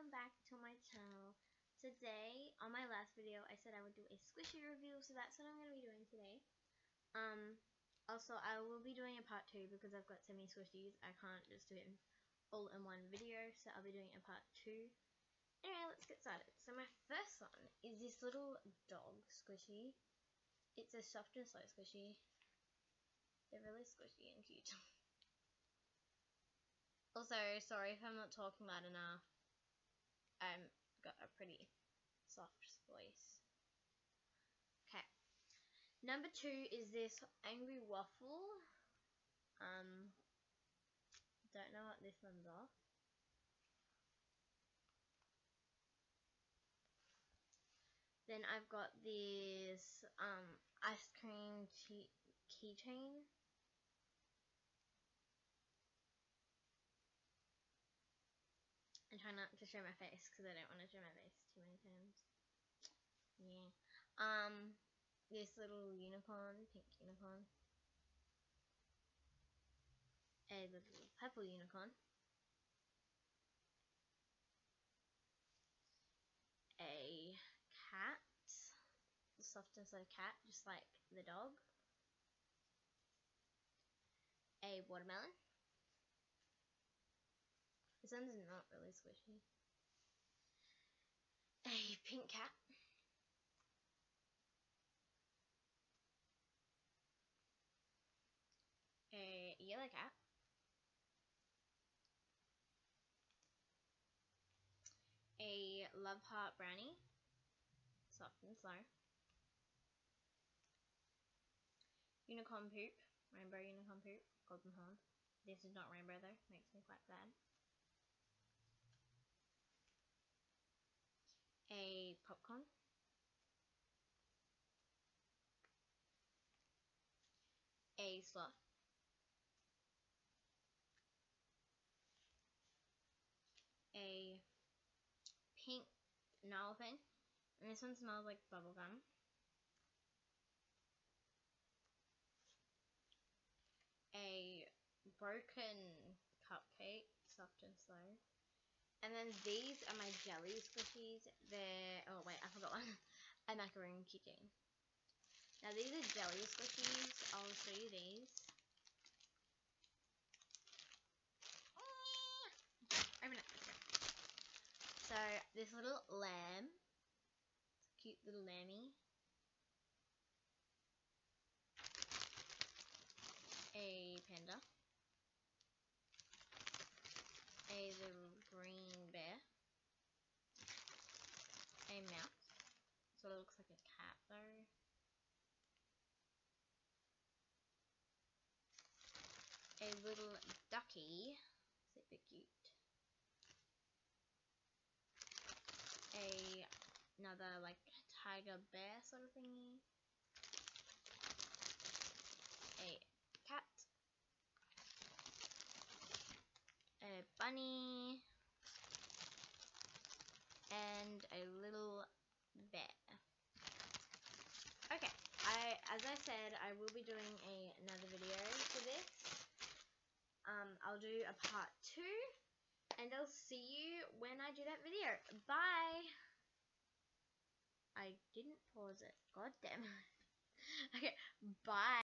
welcome back to my channel. Today, on my last video, I said I would do a squishy review, so that's what I'm going to be doing today. Um, also, I will be doing a part 2 because I've got so many squishies, I can't just do it all in one video, so I'll be doing a part 2. Anyway, let's get started. So my first one is this little dog squishy. It's a soft and slow squishy. They're really squishy and cute. Also, sorry if I'm not talking loud enough. I've got a pretty soft voice. Okay. Number two is this Angry Waffle. Um, don't know what this one's off. Then I've got this um, ice cream keychain. Try not to show my face because I don't want to show my face too many times. Yeah. Um, this little unicorn, pink unicorn. A little purple unicorn. A cat. Soft and slow cat, just like the dog. A watermelon. This one's not really squishy. A pink cat. A yellow cat. A love heart brownie. Soft and slow. Unicorn poop. Rainbow unicorn poop. Golden horn. This is not rainbow though. Makes me quite sad. A popcorn. A sloth. A pink novel thing. And this one smells like bubblegum. A broken cupcake, soft and slow. And then these are my jelly squishies. They're, oh wait, I forgot one. a macaroon keychain. Now these are jelly squishies. I'll show you these. Mm. Open it. So, this little lamb. It's a cute little lammy. A panda a little green bear, a mouse, so it looks like a cat though, a little ducky, super cute, a another like tiger bear sort of thingy, a cat, a bunny, and a little bear. Okay, I as I said, I will be doing a, another video for this. Um, I'll do a part two, and I'll see you when I do that video. Bye! I didn't pause it. God damn okay, bye.